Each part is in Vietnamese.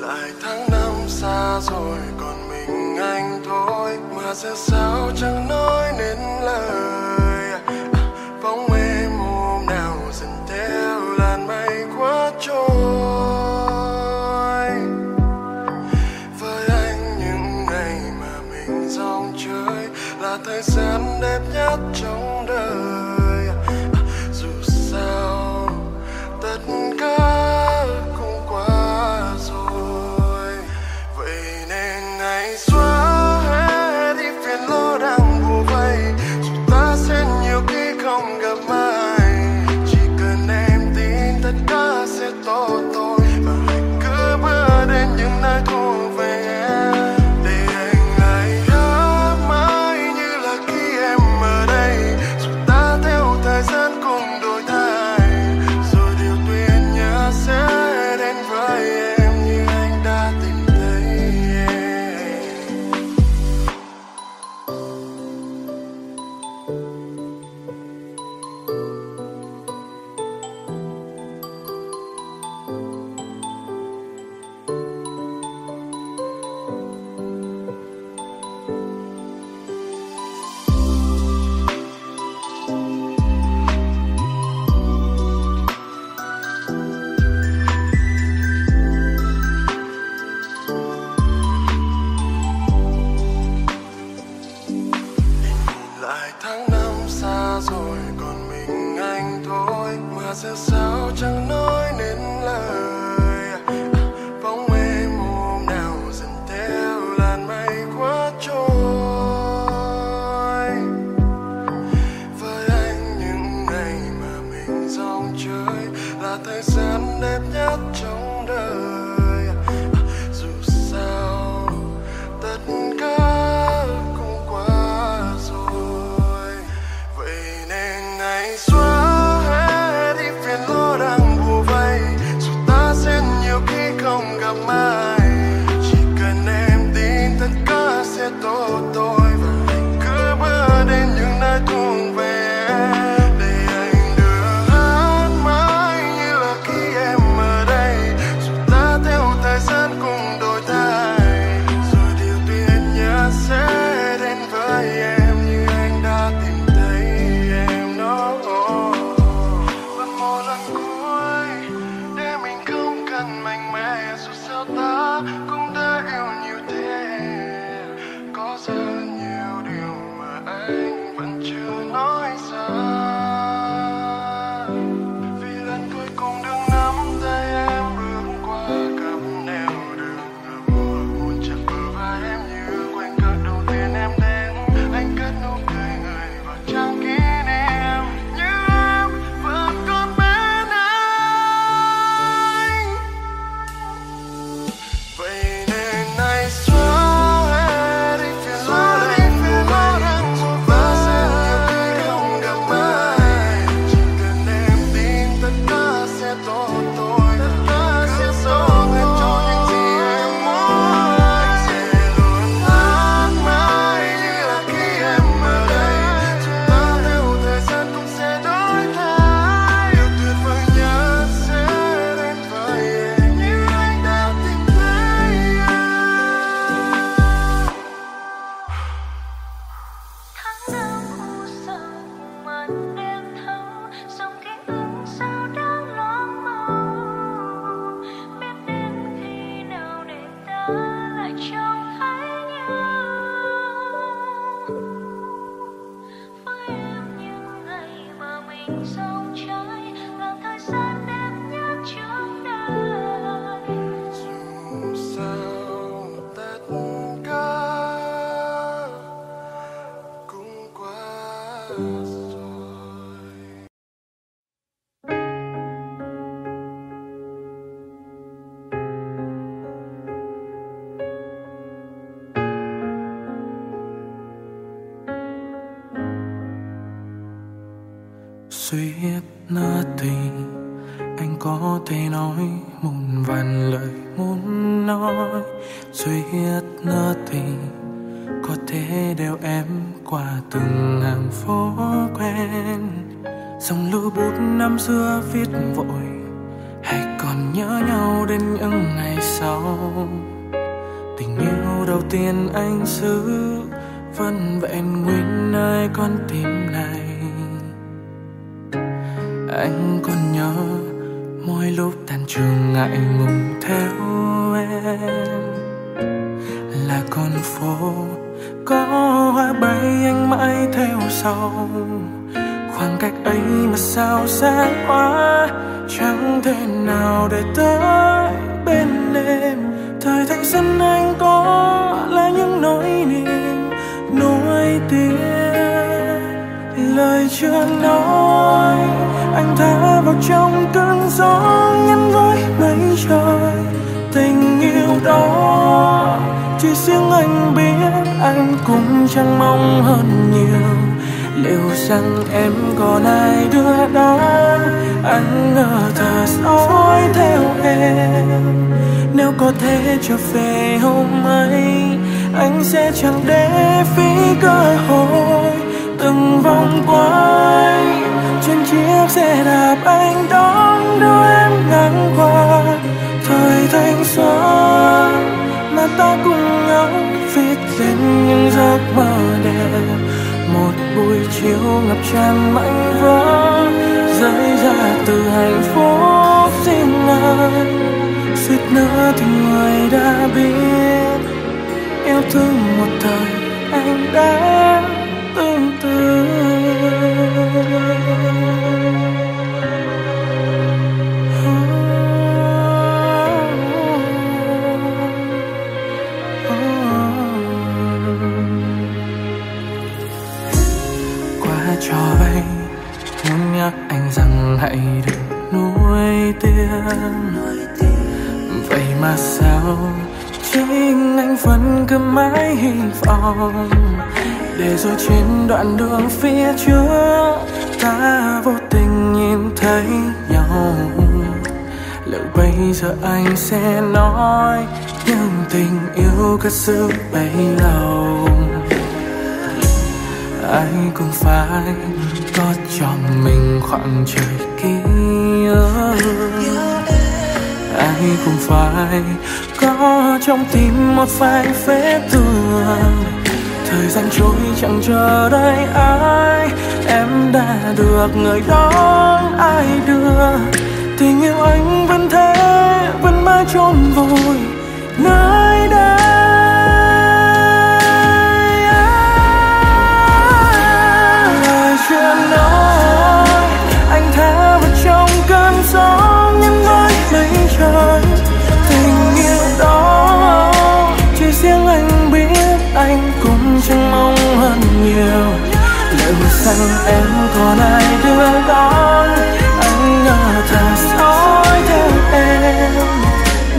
lại tháng năm xa rồi còn mình anh thôi mà sẽ sao chẳng nói liệu rằng em còn ai đưa đón anh ngờ thờ dõi theo em. Nếu có thể trở về hôm ấy, anh sẽ chẳng để phí cơ hội. Từng vòng quay, trên chiếc xe đạp anh đón đưa em ngang qua. Thời thanh xuân mà ta cùng nhau viết lên những giấc mơ đẹp buổi chiều ngập tràn mảnh vỡ, rơi ra từ hạnh phúc riêng anh suýt nữa thì người đã biết, yêu thương một thời anh đã anh được hãy đừng nuối tiếc. Vậy mà sao chính anh vẫn cứ mãi hy vọng? Để rồi trên đoạn đường phía trước, ta vô tình nhìn thấy nhau. Liệu bây giờ anh sẽ nói những tình yêu cất giữ bấy lâu ai cũng phải có cho mình khoảng trời ai cũng phải có trong tim một vài vết thương. Thời gian trôi chẳng chờ đợi ai, em đã được người đó ai đưa. Tình yêu anh vẫn thế, vẫn mãi trôn vùi. Nơi em còn ai đưa đón? Anh ngờ thà dõi theo em.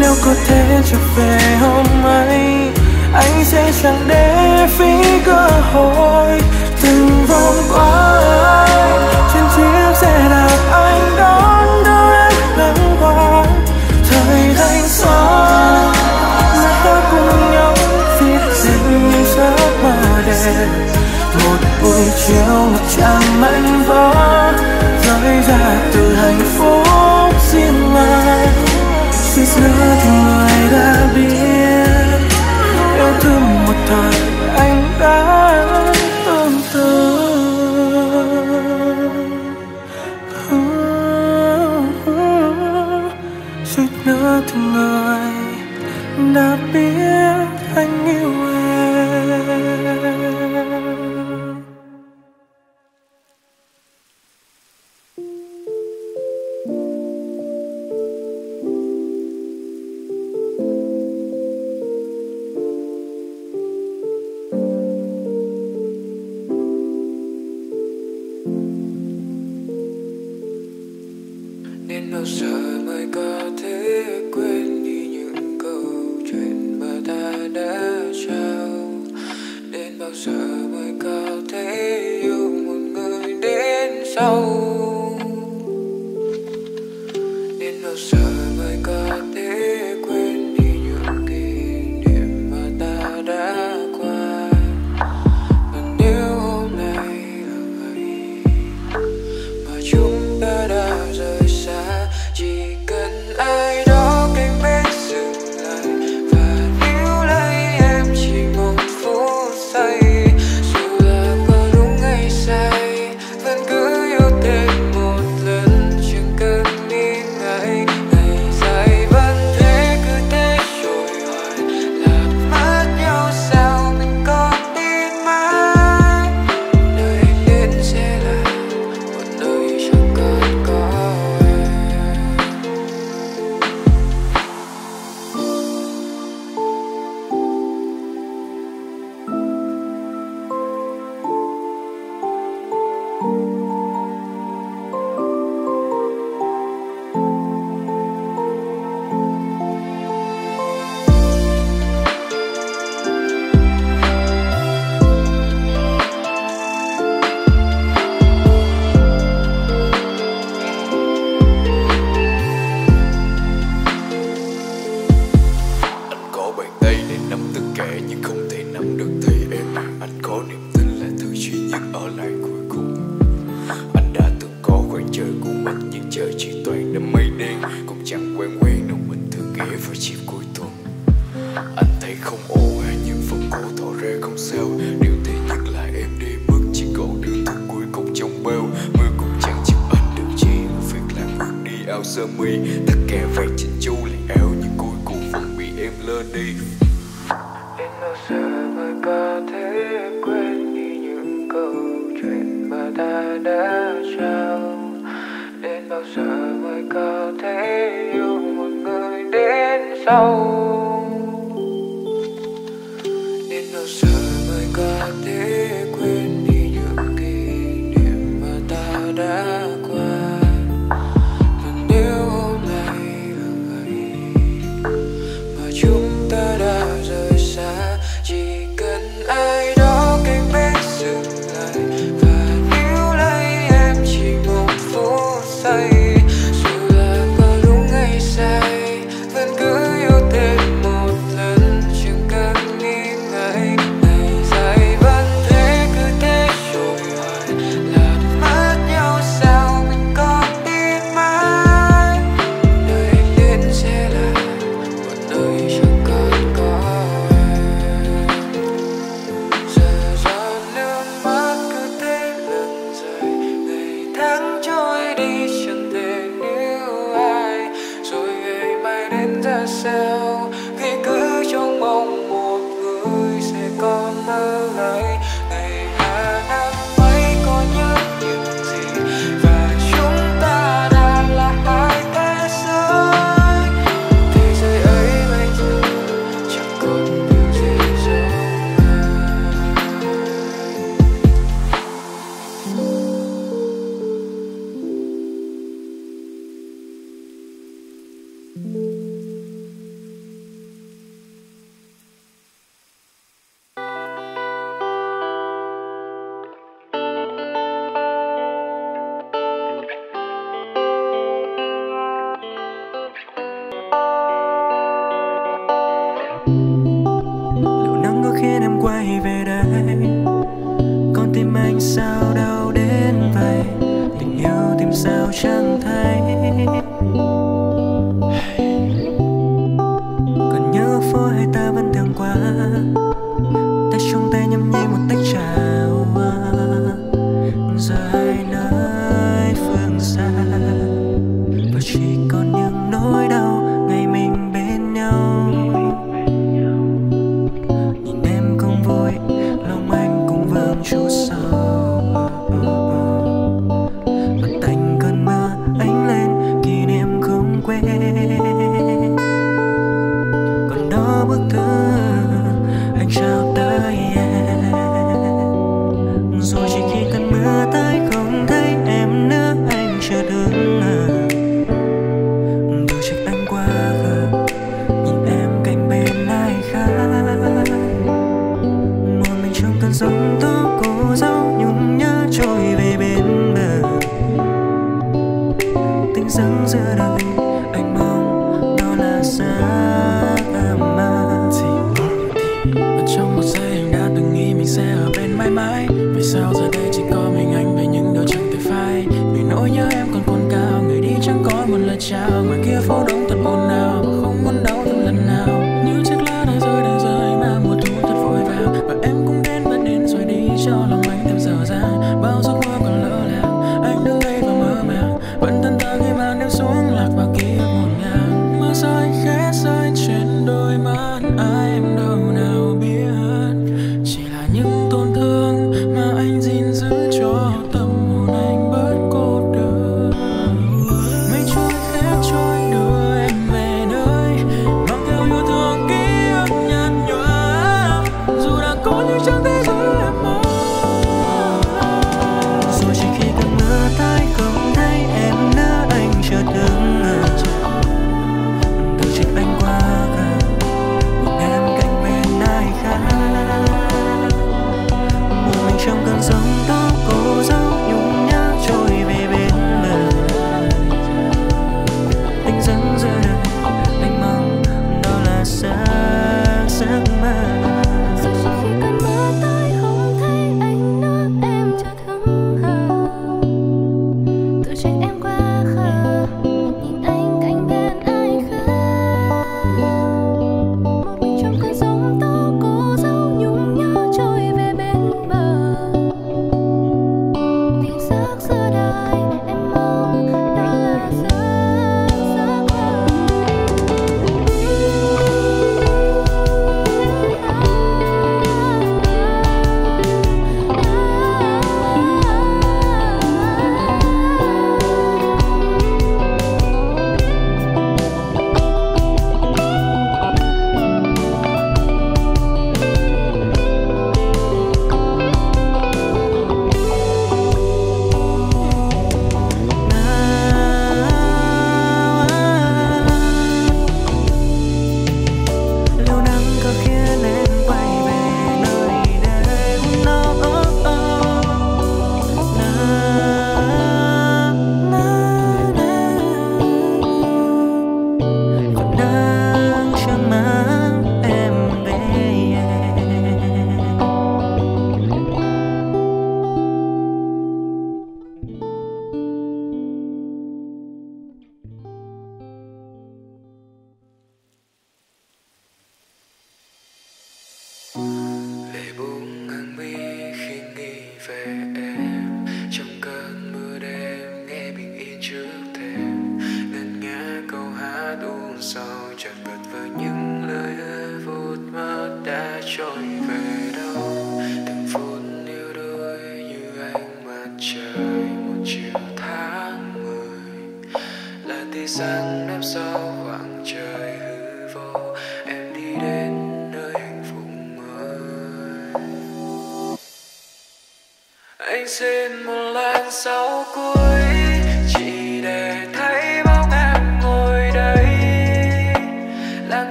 Nếu có thể trở về hôm ấy, anh sẽ chẳng để phí cơ hội. Từng vòng quay trên chiếc xe đạp chiều một trang mảnh vỡ rơi ra từ hạnh phúc riêng anh xin nữa thì người đã biết, yêu thương một thời anh đã tương tư suýt nữa thương người show áo sơ mi. Thắt kè vàng chỉnh chu lấy áo nhưng cuối cùng vẫn bị em lơ đi. Đến bao giờ mới có thể quên đi những câu chuyện mà ta đã trao. Đến bao giờ mới có thể yêu một người đến sau.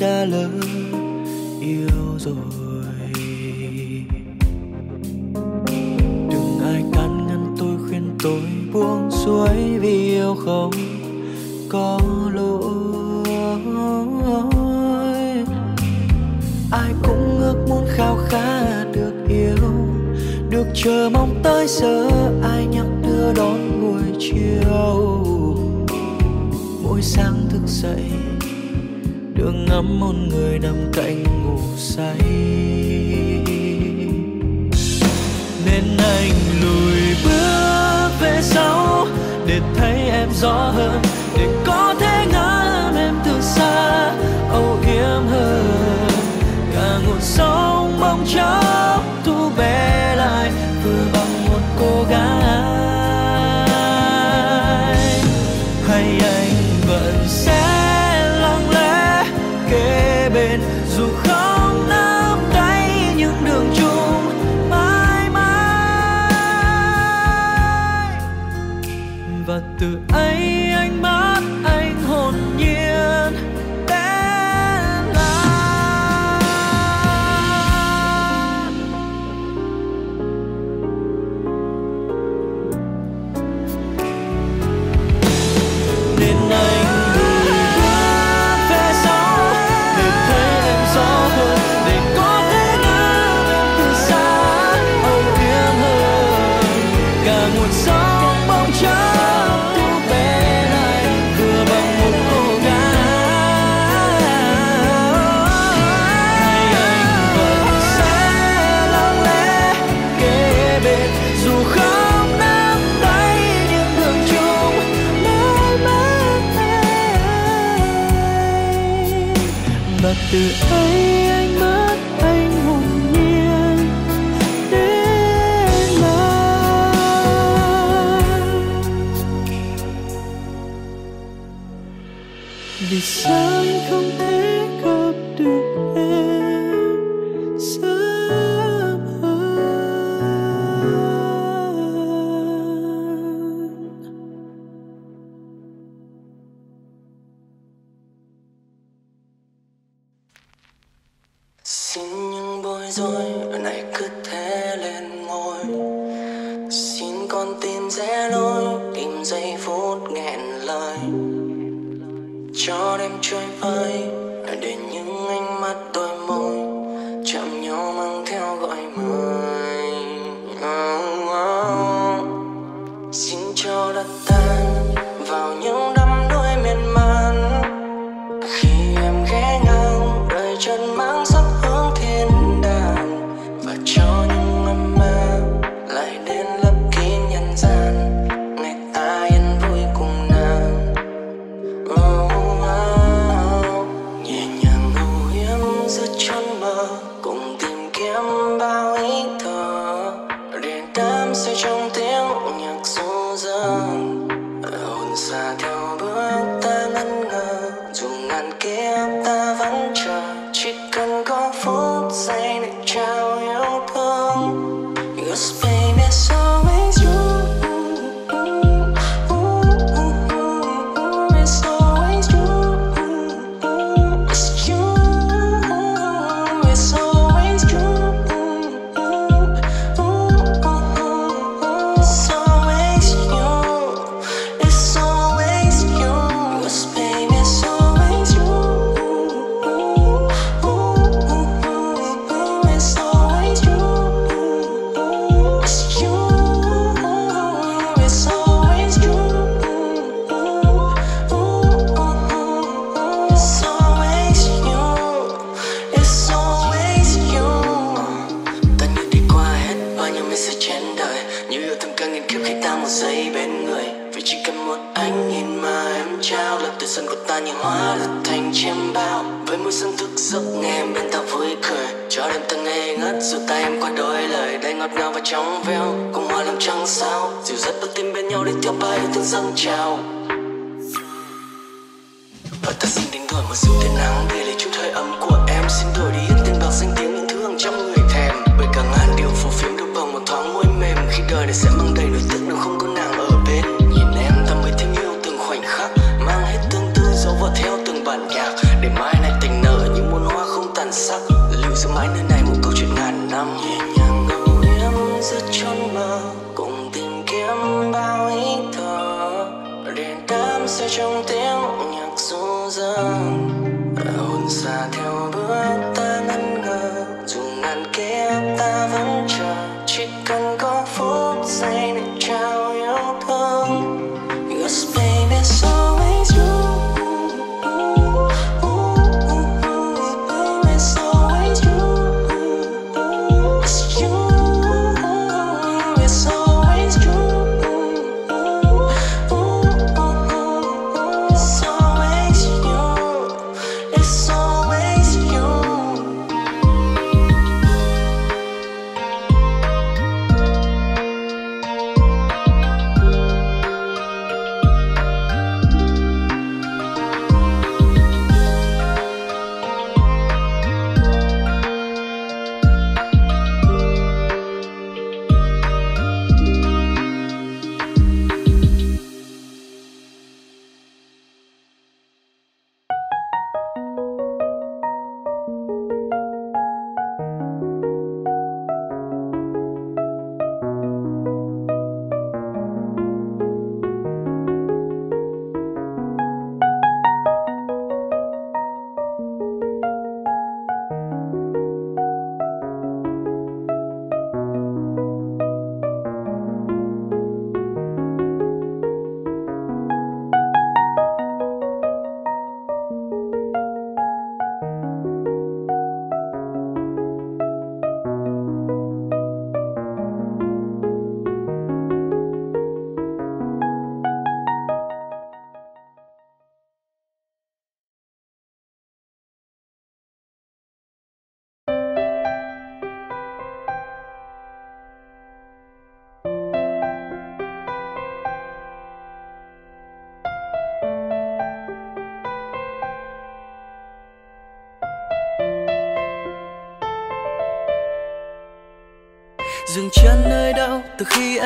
Đã lỡ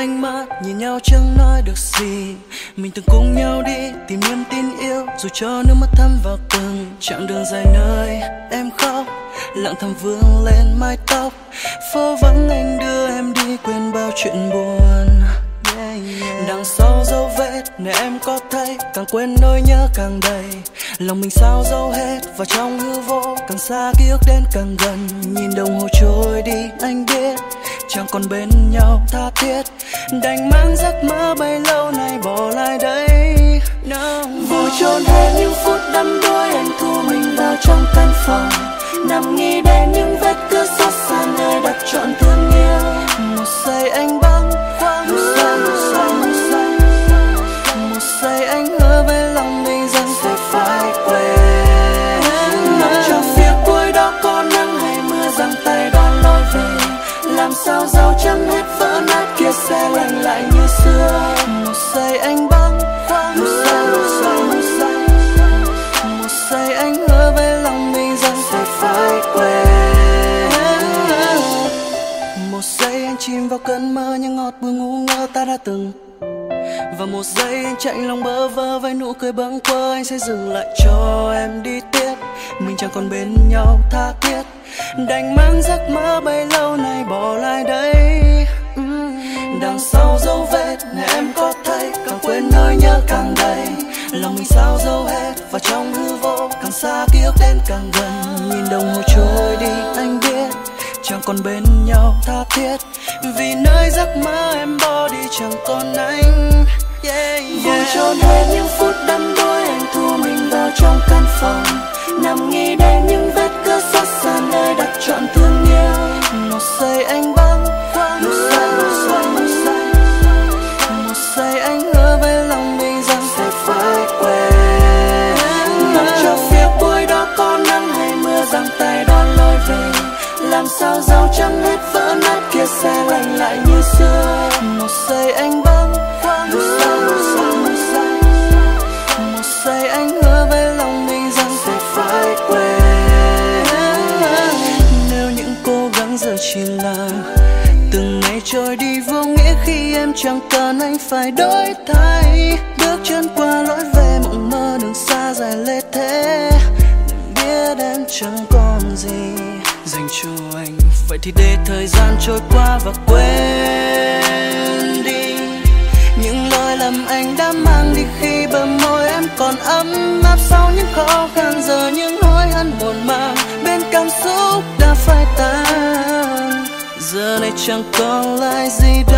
ánh mắt, nhìn nhau chẳng nói được gì. Mình từng cùng nhau đi, tìm niềm tin yêu, dù cho nước mắt thấm vào từng chặng đường dài nơi. Em khóc, lặng thầm vương lên mái tóc. Phố vắng anh đưa em đi, quên bao chuyện buồn. Đằng sau dấu vết, nè em có thấy, càng quên nỗi nhớ càng đầy. Lòng mình sao dấu hết, và trong hư vô, càng xa ký ức đến càng gần. Nhìn đồng hồ trôi đi, anh biết chẳng còn bên nhau tha thiết. Đành mang giấc mơ bấy lâu nay bỏ lại đây. No. Vui trốn hết những phút đắm đuối anh thu mình vào trong căn phòng. Nằm nghĩ đến những vết cưa xót xa nơi đặt trọn thương yêu. Một giây anh băng khoăn một giây một giây một giây chân hết vỡ nát kia sẽ lành lại như xưa. Một giây anh băng khoăn một giây một giây một giây. Một giây anh hứa với lòng mình rằng sẽ phải quên. Một giây anh chìm vào cơn mơ những ngọt bùi ngu ngơ ta đã từng và một giây anh chạy lòng bơ vơ với nụ cười bâng quơ anh sẽ dừng lại cho em đi tiếp. Mình chẳng còn bên nhau tha thiết. Đành mang giấc mơ bấy lâu nay bỏ lại đây. Ừm. đằng sau dấu vết để em có thấy càng quên nơi nhớ càng đầy. Lòng mình sao dấu hết và trong hư vô càng xa ký ức đến càng gần. Nhìn đồng hồ trôi đi anh biết chẳng còn bên nhau tha thiết. Vì nơi giấc mơ em bỏ đi chẳng còn anh yeah, Vui yeah. trốn hết những phút đắm đuối anh thu mình vào trong căn phòng. Nằm nghĩ đến những vết cưa xót xa nơi đặt trọn thương yêu. Một giây anh băng khoăn một giây một giây một giây một giây anh hứa với lòng mình rằng sẽ phải quên Mặc cho phía cuối đó có nắng hay mưa giăng tay đón lối về. Làm sao dấu chân hết vỡ nát kia sẽ cần phải đổi thay bước chân qua lối về mộng mơ đường xa dài lê thế. Đừng biết em chẳng còn gì. Dành cho anh. Vậy thì để thời gian trôi qua và quên đi. Những lỗi lầm anh đã mang đi khi bờ môi em còn ấm áp sau những khó khăn. Giờ những hối hận buồn mang bên cảm xúc đã phai tàn giờ này chẳng còn lại gì đâu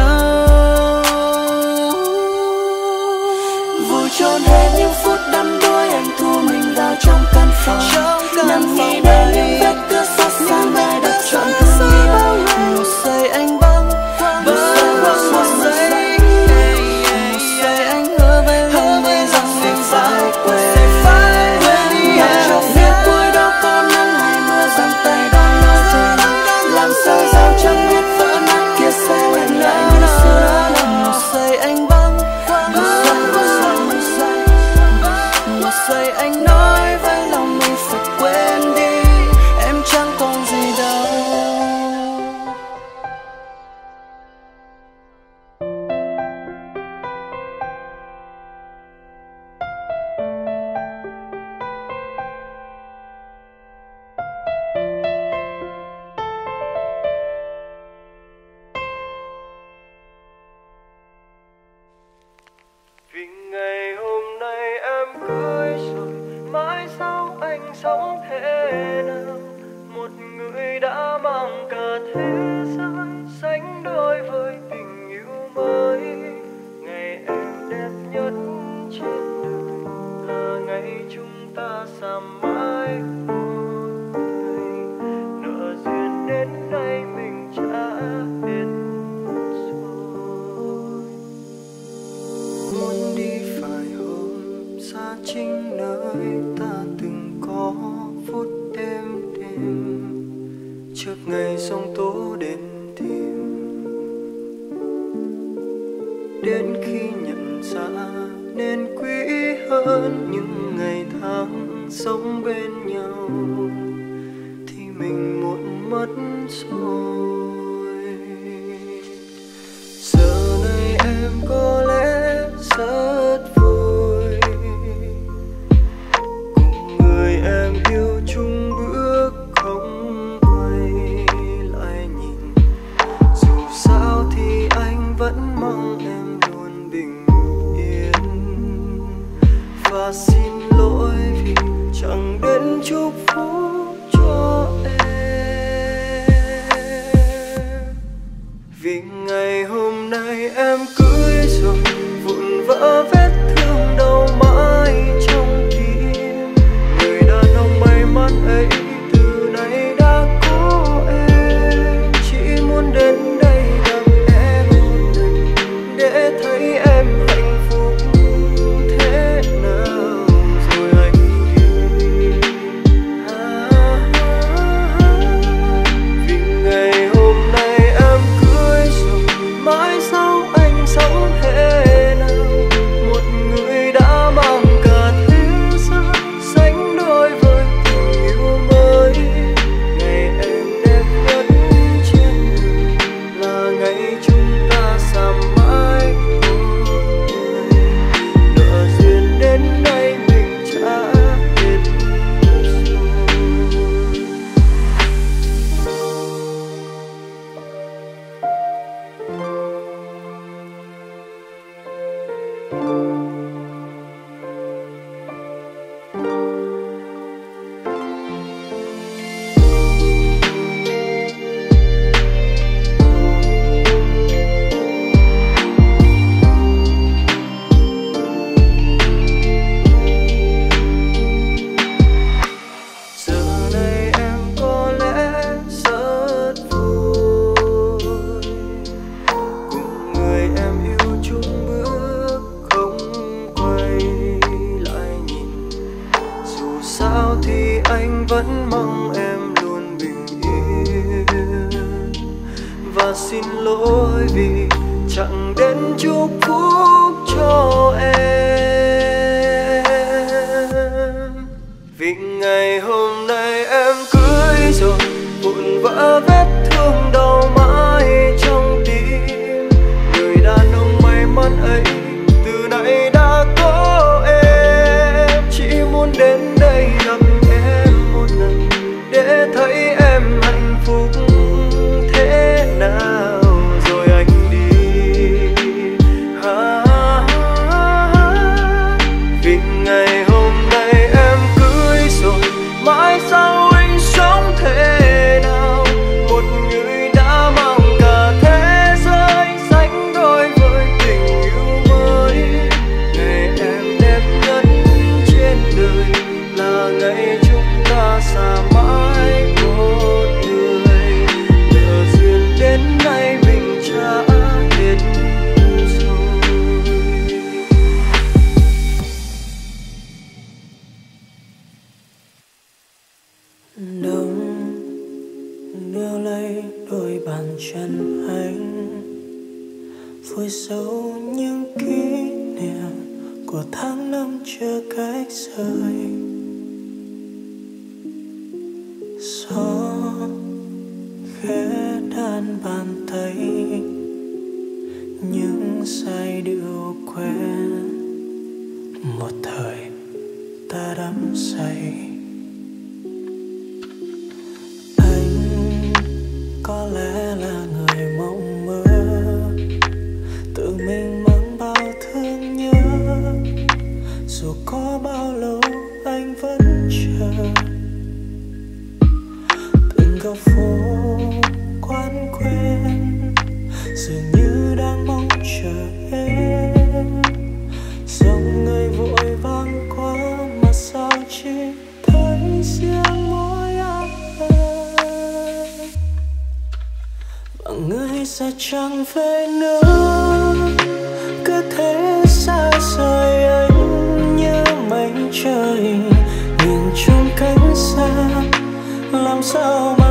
làm sao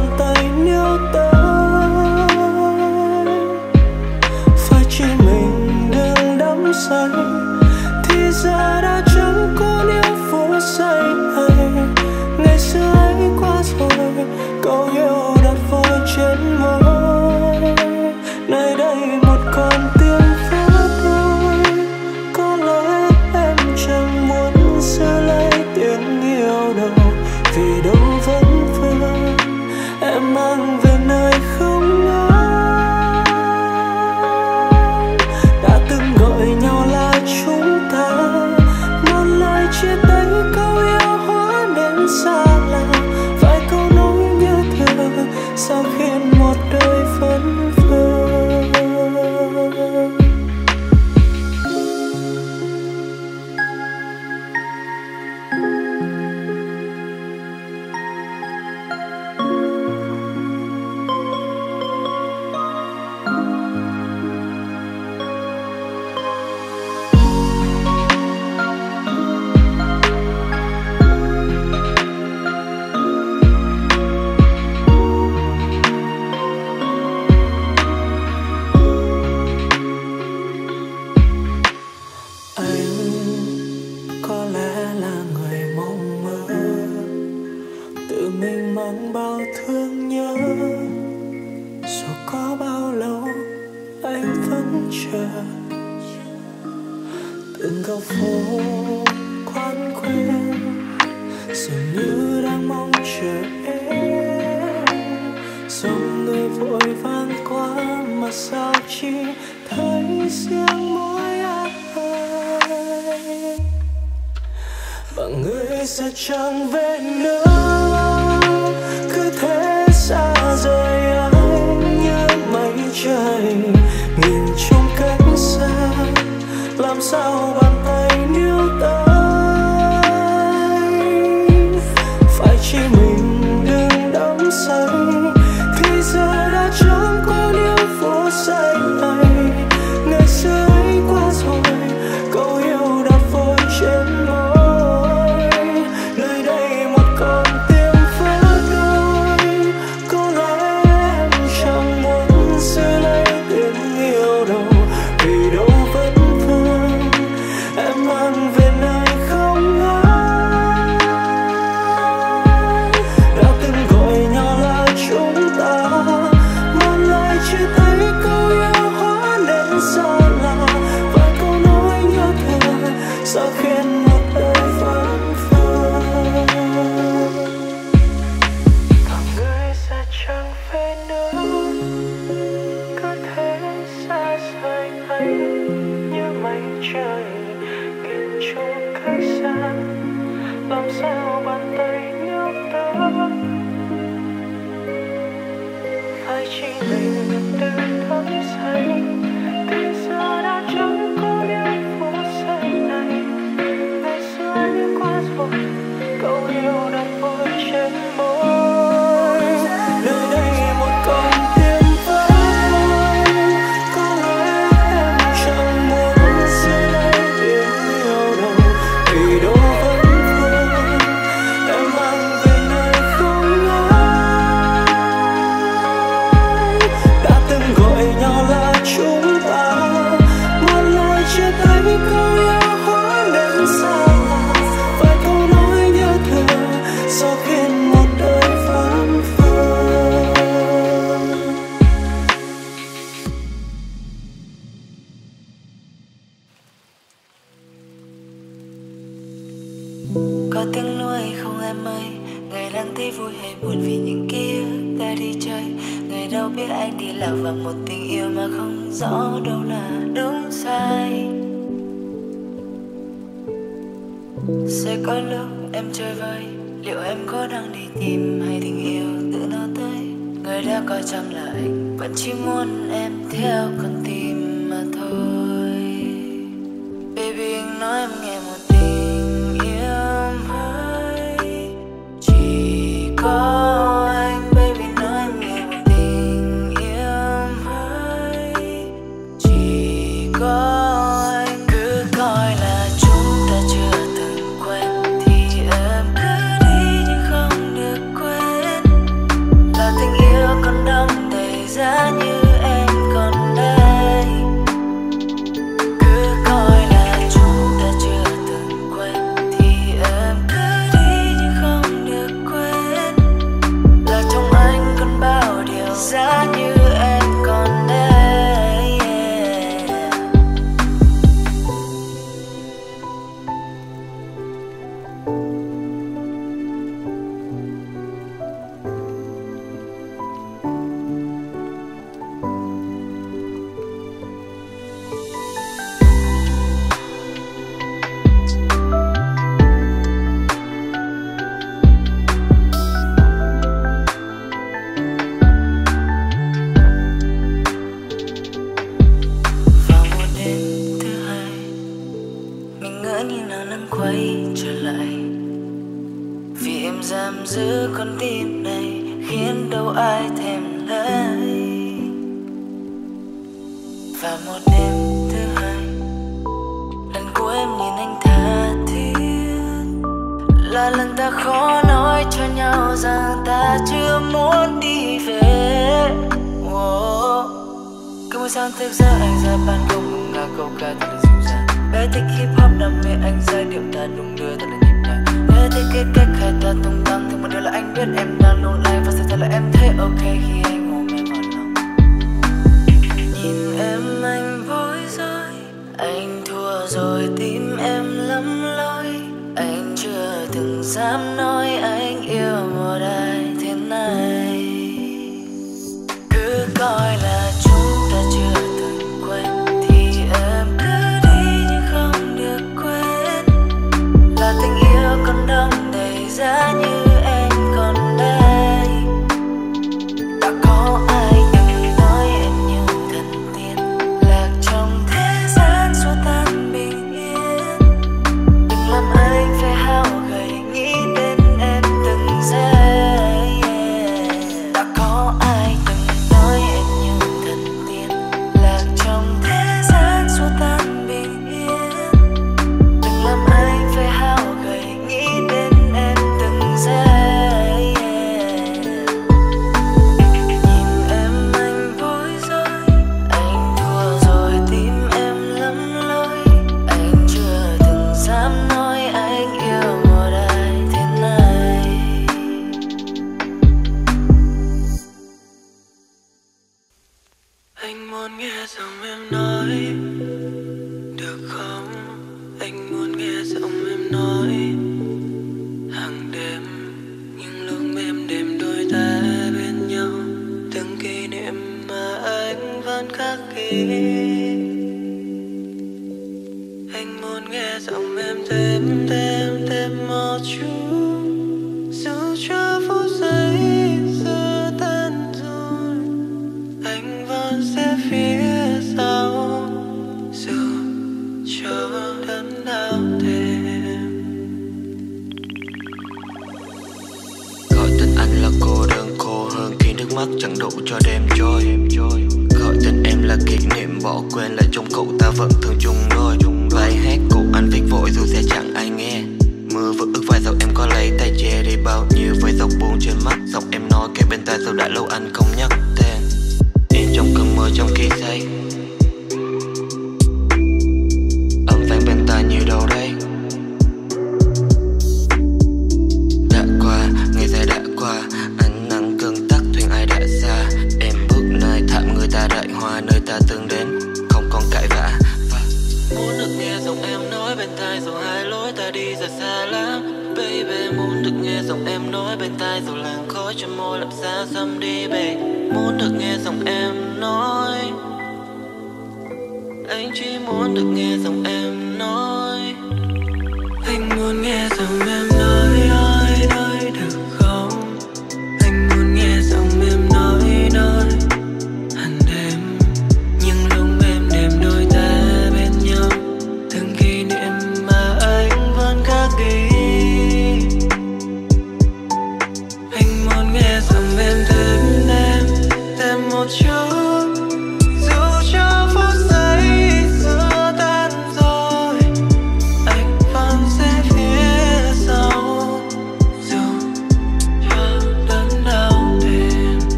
sẽ chẳng về nữa.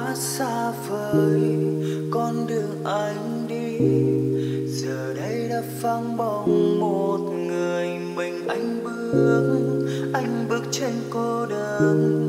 quá xa vời, con đường anh đi. Giờ đây đã vắng bóng một người mình anh bước anh bước trên cô đơn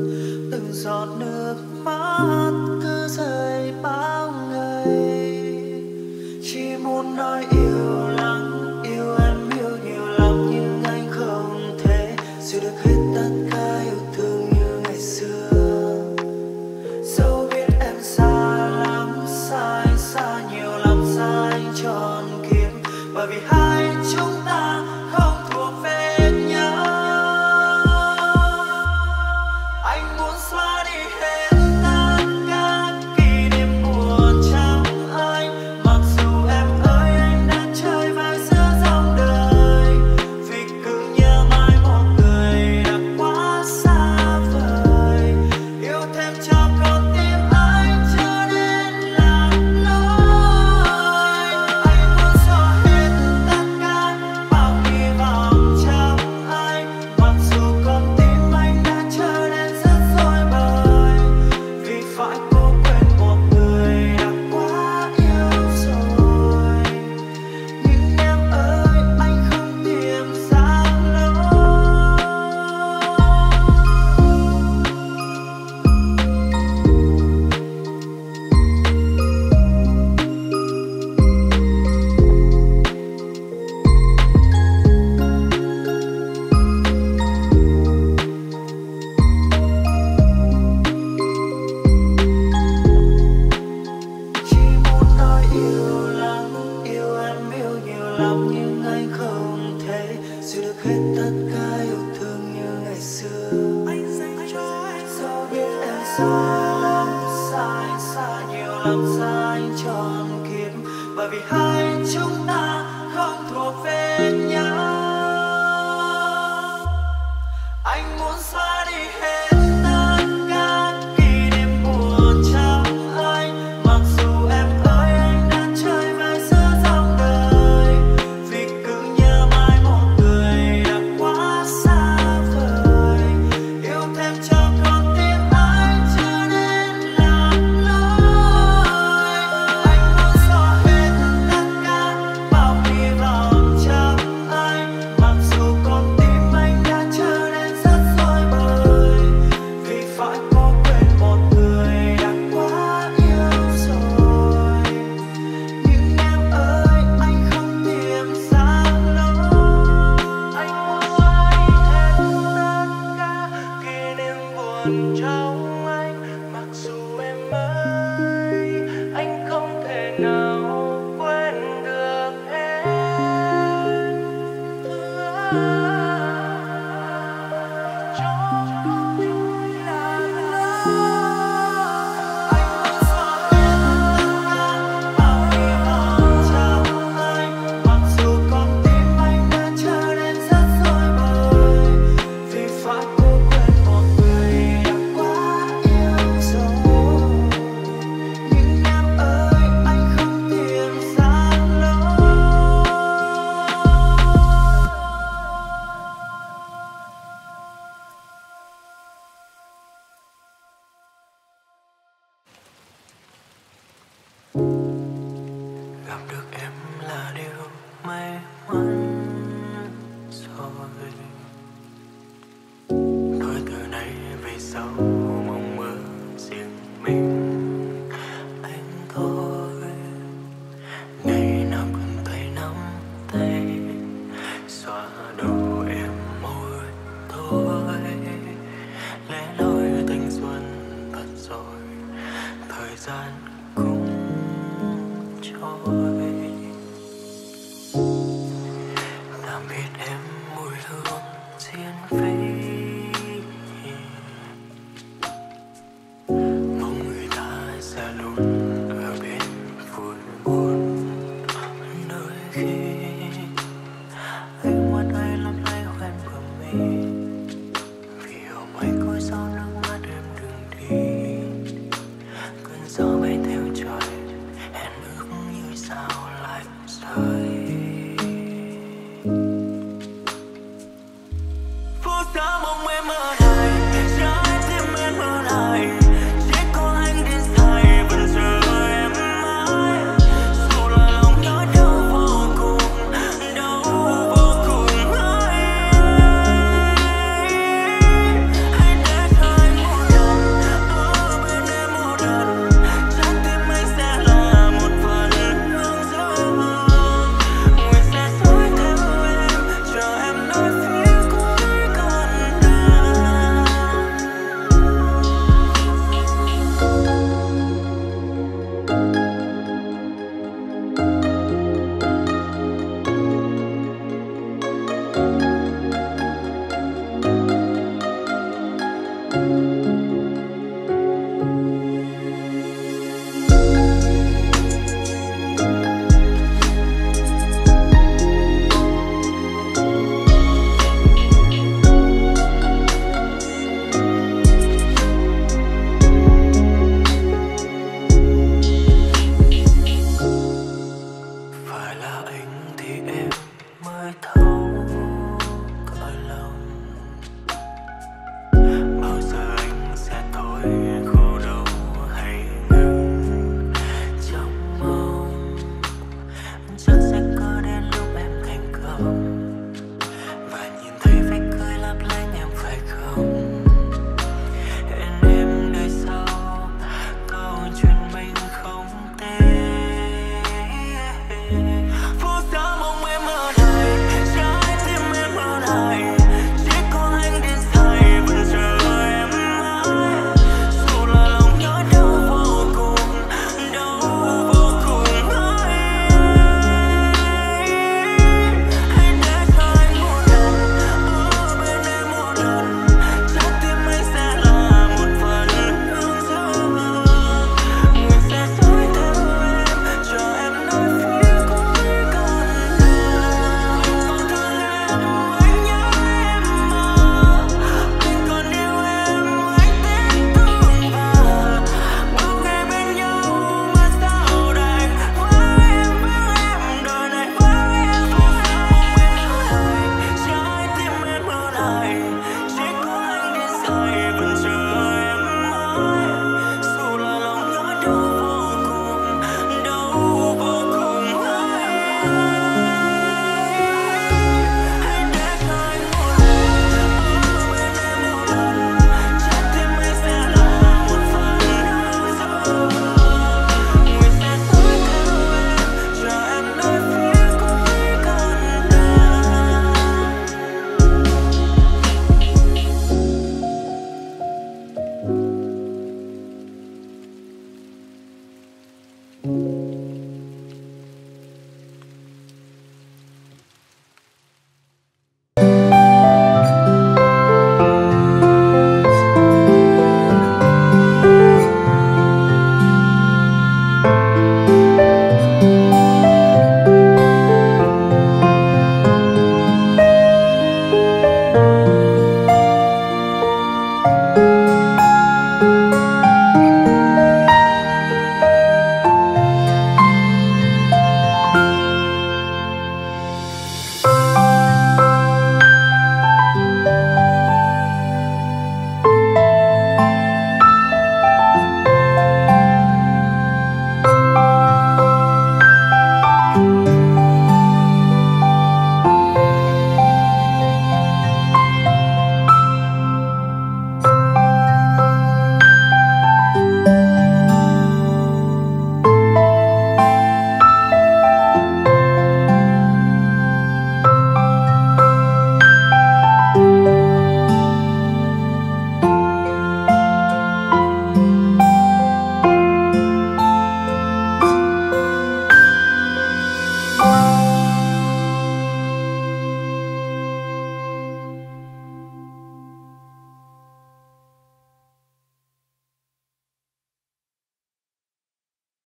xa lắm xa anh xa nhiều lắm xa anh tròn kiếm, bởi vì hai chúng